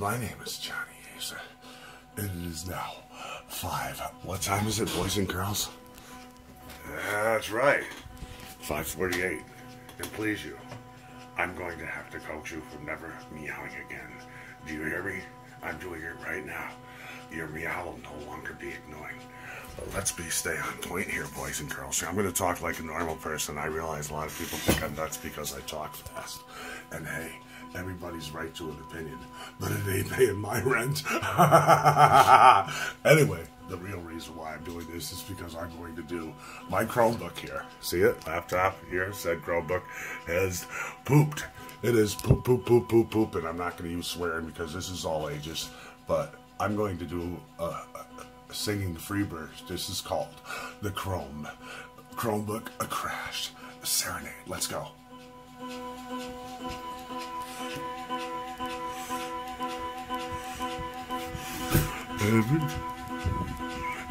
My name is Johnny Azer, and it is now five. What time is it, boys and girls? That's right, five forty-eight. And please you, I'm going to have to coach you from never meowing again. Do you hear me? I'm doing it right now. Your meow will no longer be annoying. But let's be stay on point here, boys and girls. I'm going to talk like a normal person. I realize a lot of people think I'm nuts because I talk fast. And hey, everybody's right to an opinion, but it ain't paying my rent. anyway, the real reason why I'm doing this is because I'm going to do my Chromebook here. See it? Laptop here said Chromebook has pooped. It is poop, poop, poop, poop, poop, and I'm not going to use swearing because this is all ages. But I'm going to do a, a, a singing Freebirds. This is called the Chrome Chromebook a Crash Serenade. Let's go. Every,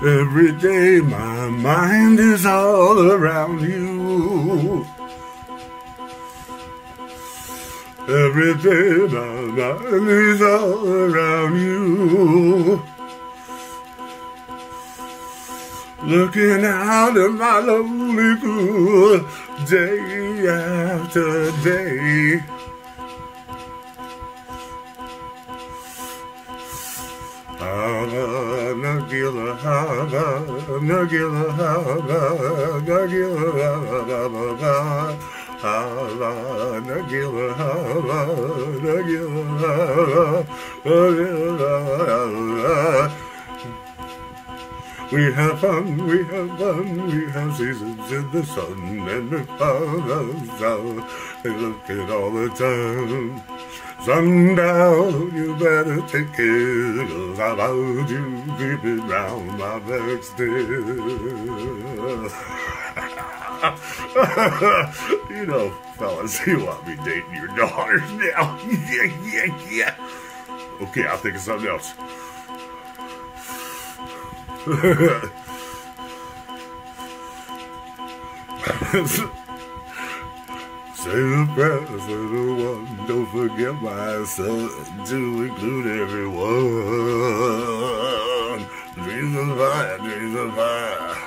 every day my mind is all around you. Every day my mind is all around you. Looking out at my lonely pool day after day. Hava, Nagila, Hava, Nagila, Hava, Nagila, Hava, Hava, Nagila, Hava, Nagila, Hava, we have fun, we have fun, we have seasons in the sun and the clouds out. They look at all the time. Sundown, you better take care, cause I'm out you creeping round my back still. you know, fellas, you want me dating your daughters now. yeah, yeah, yeah. Okay, I'll think of something else. Say the prayers for the one. Don't forget my son to include everyone. Dreams of fire, dreams of fire.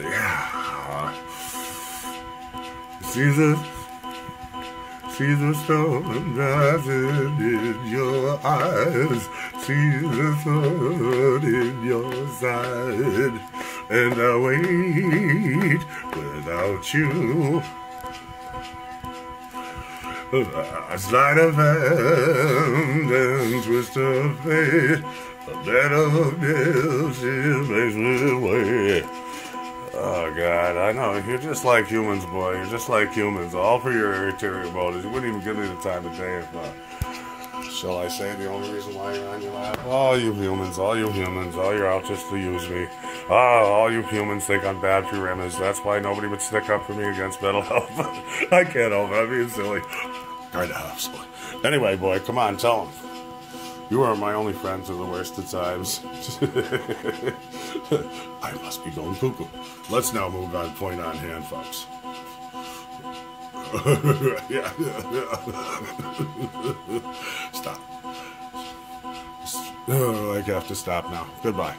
Yeah. Jesus. See the storm rising in your eyes. See the sun in your side. And I wait without you. A sleight of hand and twist of fate. A bed of nails, she makes me wait. Oh God, I know you're just like humans, boy. You're just like humans, all for your irritatory motives. You wouldn't even give me the time of day if not. Shall I say the only reason why you're on your lap? All you humans, all you humans, all you're out just to use me. Ah, all you humans think I'm bad for your image. That's why nobody would stick up for me against mental health. I can't help it. I'm being silly. Kind of silly. Anyway, boy, come on, tell them. You are my only friend through the worst of times. I must be going cuckoo. Let's now move on point on hand, folks. yeah. Stop. Oh, I have to stop now. Goodbye.